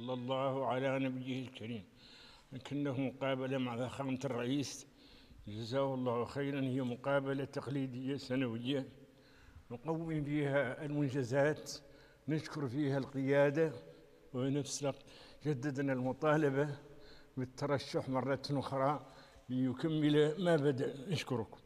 صلى الله على نبيه الكريم. لكنه مقابلة مع فخامة الرئيس جزاه الله خيرا هي مقابلة تقليدية سنوية. نقوم فيها المنجزات نشكر فيها القيادة ونفس الوقت جددنا المطالبة بالترشح مرة أخرى ليكمل ما بدأ. نشكركم.